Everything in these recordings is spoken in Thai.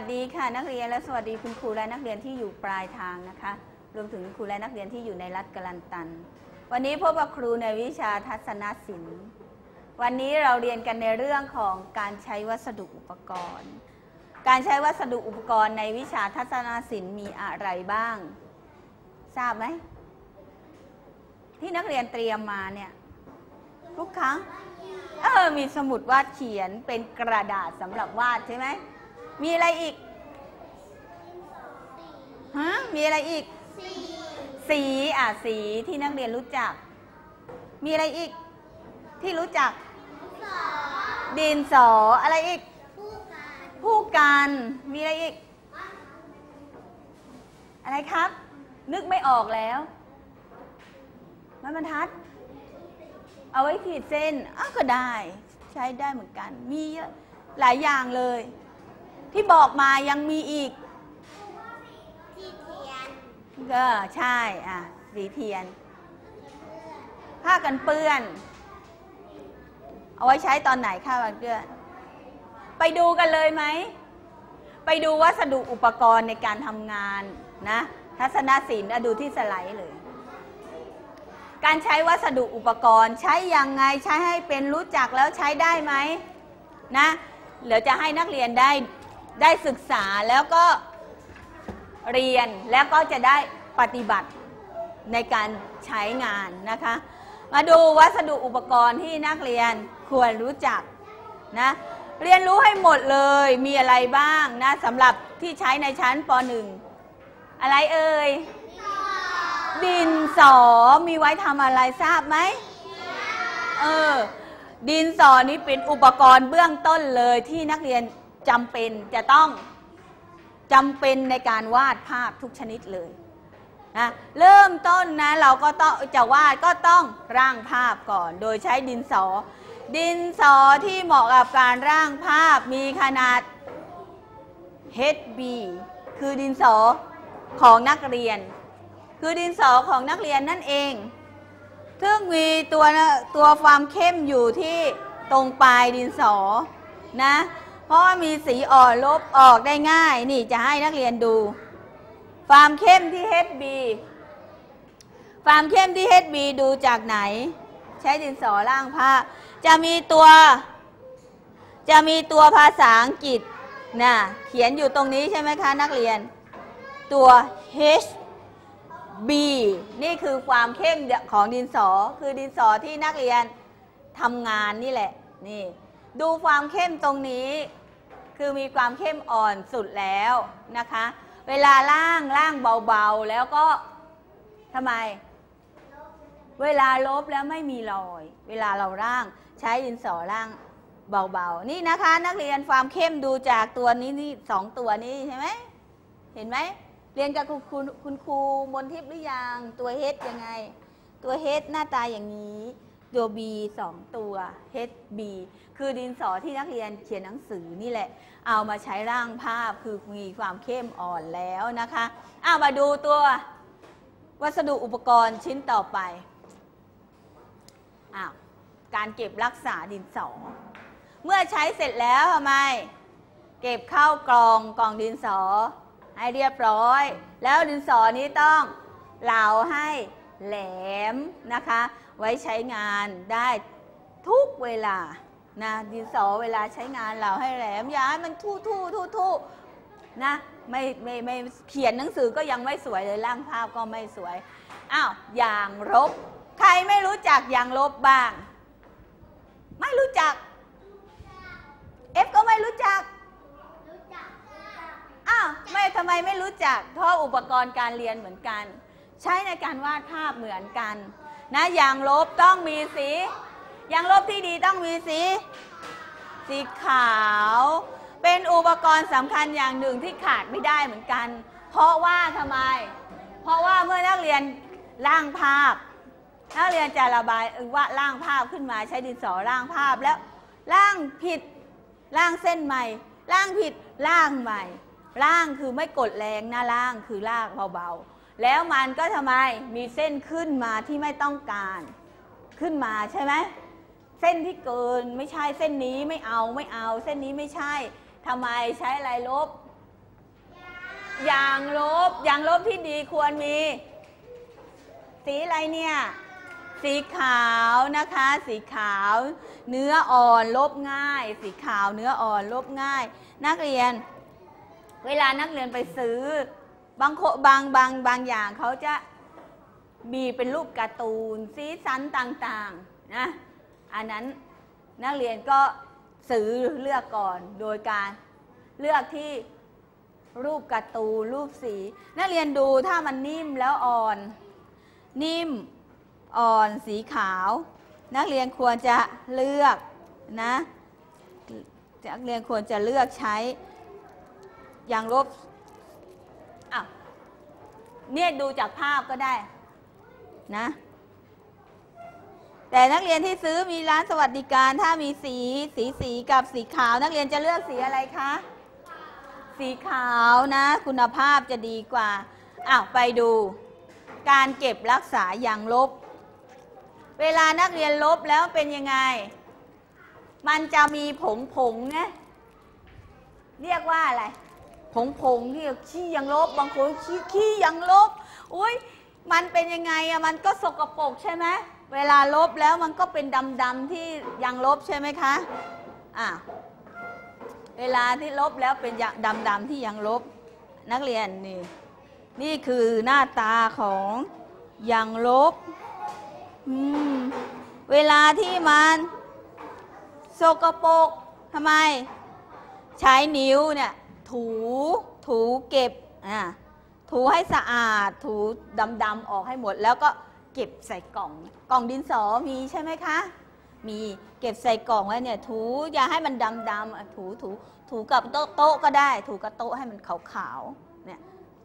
สดีค่ะ นักเรียนและสวัสดีคุณครูและนักเรียนที่อยู่ปลายทางนะคะ รวมถึงครูและนักเรียนที่อยู่ในรัฐกาลันตัน วันนี้พบกับครูในวิชาทัศนศิลป์ วันนี้เราเรียนกันในเรื่องของการใช้วัสดุอุปกรณ์ การใช้วัสดุอุปกรณ์ในวิชาทัศนศิลป์มีอะไรบ้าง ทราบไหมที่นักเรียนเตรียมมาเนี่ยทุกครั้งเออมีสมุดวาดเขียนเป็นกระดาษสำหรับวาดใช่ไหม มีอะไรอีกฮะมีอะไรอีก สีอะสีที่นักเรียนรู้จัก มีอะไรอีก ที่รู้จัก ดินสออะไรอีก ผู้กันมีอะไรอีก อะไรครับ นึกไม่ออกแล้วไม้บรรทัด เอาไว้ขีดเส้นอ้าวก็ได้ ใช้ได้เหมือนกัน มีเยอะหลายอย่างเลย ที่บอกมายังมีอีกก็ใช่อะสีเทียน ผ้ากันเปื้อน เอาไว้ใช้ตอนไหนค่ะวันเกื้อนไปดูกันเลยไหม ไปดูวัสดุอุปกรณ์ในการทำงานนะ ทัศนศิลป์อะดูที่สไลด์เลย การใช้วัสดุอุปกรณ์ใช้ยังไงใช้ให้เป็นรู้จักแล้วใช้ได้ไหมนะเดี๋ยวจะให้นักเรียนได้ ได้ศึกษาแล้วก็เรียนแล้วก็จะได้ปฏิบัติในการใช้งานนะคะ มาดูวัสดุอุปกรณ์ที่นักเรียนควรรู้จักนะเรียนรู้ให้หมดเลยมีอะไรบ้างนะสำหรับที่ใช้ในชั้นป .1 อะไรเอ่ยดินสอมีไว้ทำอะไรทราบไหมเออดินสอนี้เป็นอุปกรณ์เบื้องต้นเลยที่นักเรียน จำเป็นจะต้องจำเป็นในการวาดภาพทุกชนิดเลยนะเริ่มต้นนะเราก็ต้องจะวาดก็ต้องร่างภาพก่อน โดยใช้ดินสอ ดินสอที่เหมาะกับการร่างภาพมีขนาด HB คือดินสอของนักเรียน คือดินสอของนักเรียนนั่นเอง ซึ่งมีตัวตัวความเข้มอยู่ที่ตรงปลายดินสอนะ เพราะว่ามีสีอ่อนลบออกได้ง่าย นี่จะให้นักเรียนดู ความเข้มที่ HB ความเข้มที่ HB ดูจากไหน ใช้ดินสอล่างผ้าจะมีตัว จะมีตัวภาษาอังกฤษนะเขียนอยู่ตรงนี้ใช่ไหมคะนักเรียน ตัว H B นี่คือความเข้มของดินสอ คือดินสอที่นักเรียนทำงานนี่แหละ นี่ ดูความเข้มตรงนี้ คือมีความเข้มอ่อนสุดแล้วนะคะ เวลาล่างล่างเบาๆ แล้วก็ทำไม เวลาลบแล้วไม่มีรอย เวลาเราร่างใช้ดินสอร่างเบาๆ นี่นะคะ นักเรียนความเข้มดูจากตัวนี้นี่สองตัวนี้ใช่ไหมเห็นไหมเรียนกับคุณครูคุณครูมนทิพย์หรือยังตัวเฮดยังไง ตัวเฮดหน้าตาอย่างนี้ ตัว B สองตัวเฮด B คือดินสอที่นักเรียนเขียนหนังสือนี่แหละ เอามาใช้ร่างภาพคือมีความเข้มอ่อนแล้วนะคะเอามาดูตัววัสดุอุปกรณ์ชิ้นต่อไปอ้าวการเก็บรักษาดินสอ เมื่อใช้เสร็จแล้วทำไม เก็บเข้ากล่องกล่องดินสอ ให้เรียบร้อย แล้วดินสอนี้ต้องเหลาให้ แหลมนะคะ ไว้ใช้งานได้ทุกเวลานะดินสอเวลาใช้งานเหลาให้แหลมอย่าให้มันทู่ทู่ทู่ทู่นะไม่ไม่ไม่เขียนหนังสือก็ยังไม่สวยเลยร่างภาพก็ไม่สวยอ้าวอย่างลบใครไม่รู้จักอย่างลบบ้าง ไม่รู้จักเอฟก็ไม่รู้จักอ้าวไม่ทำไมไม่รู้จักเพราะอุปกรณ์การเรียนเหมือนกัน ใช้ในการวาดภาพเหมือนกันนะอย่างลบต้องมีสีอย่างลบที่ดีต้องมีสี สีขาว เป็นอุปกรณ์สำคัญอย่างหนึ่งที่ขาดไม่ได้เหมือนกัน เพราะว่าทำไม เพราะว่าเมื่อนักเรียนร่างภาพ นักเรียนจะระบายว่าร่างภาพขึ้นมาใช้ดินสอร่างภาพแล้วร่างผิดร่างเส้นใหม่ร่างผิดร่างใหม่ล่างคือไม่กดแรงนะล่างคือลากเบาๆ แล้วมันก็ทำไมมีเส้นขึ้นมาที่ไม่ต้องการ ขึ้นมาใช่ไหมเส้นที่เกินไม่ใช่เส้นนี้ไม่เอาไม่เอา เส้นนี้ไม่ใช่ทำไมใช้อะไรลบยางลบยางลบที่ดีควรมี สีอะไรเนี่ย สีขาวนะคะ สีขาว เนื้ออ่อนลบง่าย สีขาวเนื้ออ่อนลบง่าย นักเรียน เวลานักเรียนไปซื้อ บางโคบางบางบางอย่างเขาจะมีเป็นรูปการ์ตูนสีสันต่างๆนะอันนั้นนักเรียนก็ซื้อเลือกก่อนโดยการเลือกที่รูปการ์ตูนรูปสี นักเรียนดูถ้ามันนิ่มแล้วอ่อน นิ่มอ่อนสีขาว นักเรียนควรจะเลือกนะนักเรียนควรจะเลือกใช้ยางลบอ้าว เนี่ยดูจากภาพก็ได้นะ แต่นักเรียนที่ซื้อมีร้านสวัสดิการถ้ามีสีสีสีกับสีขาวนักเรียนจะเลือกสีอะไรคะ สีขาวนะ คุณภาพจะดีกว่าอ้าวไปดู การเก็บรักษาอย่างลบ เวลานักเรียนลบแล้วเป็นยังไง มันจะมีผงผงนะเรียกว่าอะไร ผงผงที่ยขี้ยังลบ บางคนขี้ขี้ยังลบ อุ้ยมันเป็นยังไงอะมันก็สกปรกใช่ไหมเวลาลบแล้วมันก็เป็นดำๆที่ยังลบใช่ไหมคะอะเวลาที่ลบแล้วเป็นดำๆที่ยังลบ นักเรียนนี่นี่คือหน้าตาของยังลบอืมเวลาที่มันสกปรกทำไม ใช้นิ้วเนี่ย ถูถูเก็บอ่าถูให้สะอาด ถูดำๆออกให้หมด แล้วก็เก็บใส่กล่อง กล่องดินสอมีใช่ไหมคะ มีเก็บใส่กล่องแล้เนี่ยถูอย่าให้มันดำๆถูถูถูกับโต๊ะโต๊ะก็ได้ ถูกับโต๊ะให้มันขาวๆเนี่ย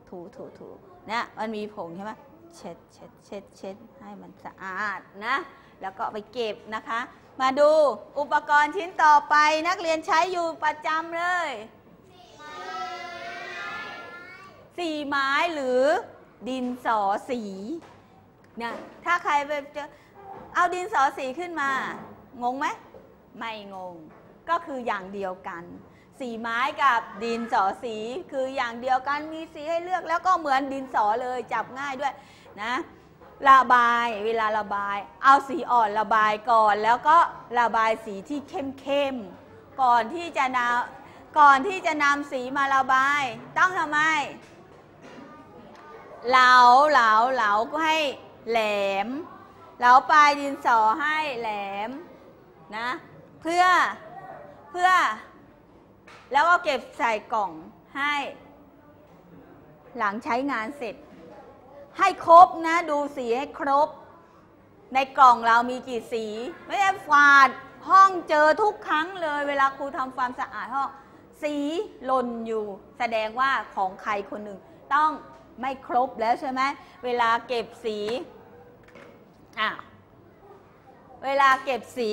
ถูถูถูเนี่ยมันมีผงใช่ไหมเช็ดเช็ดเช็ดเช็ดให้มันสะอาดนะแล้วก็ไปเก็บนะคะ มาดูอุปกรณ์ชิ้นต่อไปนักเรียนใช้อยู่ประจำเลย สีไม้หรือดินสอสีนี่ยถ้าใครไปเจอเอาดินสอสีขึ้นมา งงไหมไม่งง ก็คืออย่างเดียวกัน สีไม้กับดินสอสีคืออย่างเดียวกันมีสีให้เลือกแล้วก็เหมือนดินสอเลยจับง่ายด้วยนะระบายเวลาระบาย เอาสีอ่อนระบายก่อน แล้วก็ระบายสีที่เข้มเข้มๆก่อนที่จะนำก่อนที่จะนำสีมาระบาย ต้องทำไม เหลาเหลาเหลาก็ให้แหลม เหลาปลายดินสอให้แหลมนะเพื่อเพื่อ แล้วก็เก็บใส่กล่องให้ หลังใช้งานเสร็จ ให้ครบนะดูสีให้ครบ ในกล่องเรามีกี่สี ไม่ได้ฝาดห้องเจอทุกครั้งเลย เวลาครูทำความสะอาดห้องสีหล่นอยู่ แสดงว่าของใครคนหนึ่งต้อง ไม่ครบแล้วใช่ไหมเวลาเก็บสีอะเวลาเก็บสี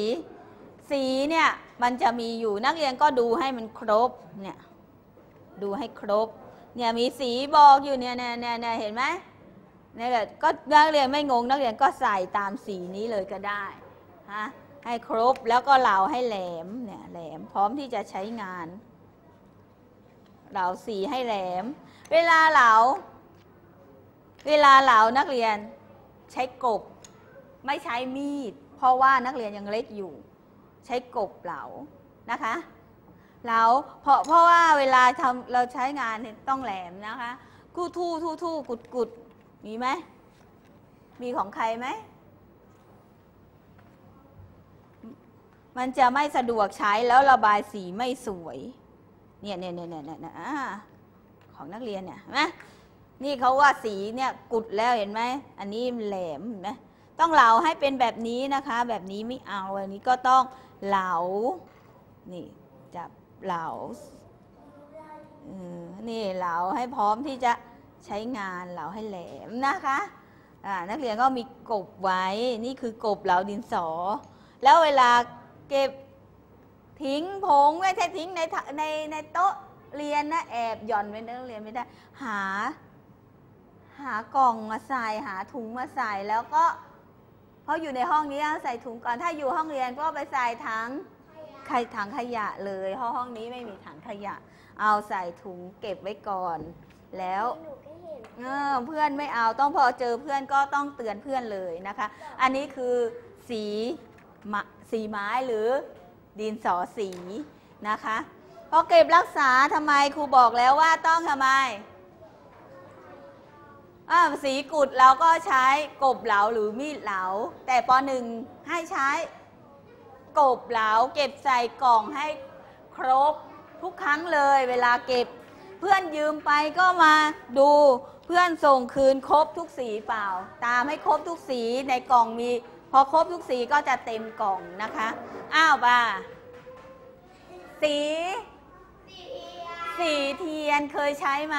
สีเนี่ยมันจะมีอยู่นักเรียนก็ดูให้มันครบเนี่ยดูให้ครบเนี่ยมีสีบอกอยู่เนี่ยเนี่ยเนี่ยเห็นไหมเนี่ยก็นักเรียนไม่งงนักเรียนก็ใส่ตามสีนี้เลยก็ได้ฮะให้ครบแล้วก็เหลาให้แหลมเนี่ยแหลมพร้อมที่จะใช้งานเหลาสีให้แหลม เวลาเหลา เวลาเหลานักเรียนใช้กบ ไม่ใช้มีด เพราะว่านักเรียนยังเล็กอยู่ ใช้กบเหลานะคะเหลาเพราะเพราะว่าเวลาทำเราใช้งานต้องแหลมนะคะ กู้ทู่ทู่ทู่กุดกุดมีไหมมีของใครไหมมันจะไม่สะดวกใช้แล้วระบายสีไม่สวย เนี่ยเนี่ยเนี่ยเนี่ยเนี่ยของนักเรียนเนี่ยนไหม นี่เขาว่าสีเนี่ยกุดแล้วเห็นไหม อันนี้แหลมนไหมต้องเหลาให้เป็นแบบนี้นะคะ แบบนี้ไม่เอา อันนี้ก็ต้องเหลา นี่จับเหลานี่เหลาให้พร้อมที่จะใช้งานเหลาให้แหลมนะคะนักเรียนก็มีกบไว้ นี่คือกบเหลาดินสอ แล้วเวลาเก็บทิ้งผงไม่ใช่ทิ้งในในในโต๊ะเรียนนะแอบหย่อนไว้นักเรียนไม่ได้ หา หากล่องมาใส่หาถุงมาใส่แล้วก็เพราะอยู่ในห้องนี้ใส่ถุงก่อนถ้าอยู่ห้องเรียนก็ไปใส่ถังใครถังขยะเลยเพราะห้องนี้ไม่มีถังขยะ เอาใส่ถุงเก็บไว้ก่อน แล้วเเออเพื่อนไม่เอาต้องพอเจอเพื่อนก็ต้องเตือนเพื่อนเลยนะคะ อันนี้คือสีสีไม้หรือดินสอสีนะคะพอเก็บรักษาทำไมครูบอกแล้วว่าต้องทำไม สีกุดเราก็ใช้กบเหลาหรือมีดเหลา แต่ปหนึ่งให้ใช้กบเหลาเก็บใส่กล่องให้ครบทุกครั้งเลยเวลาเก็บ เพื่อนยืมไปก็มาดูเพื่อนส่งคืนครบทุกสีเปล่า ตามให้ครบทุกสีในกล่องมี พอครบทุกสีก็จะเต็มกล่องนะคะอ้าวบ่าสี สีเทียนเคยใช้ไหม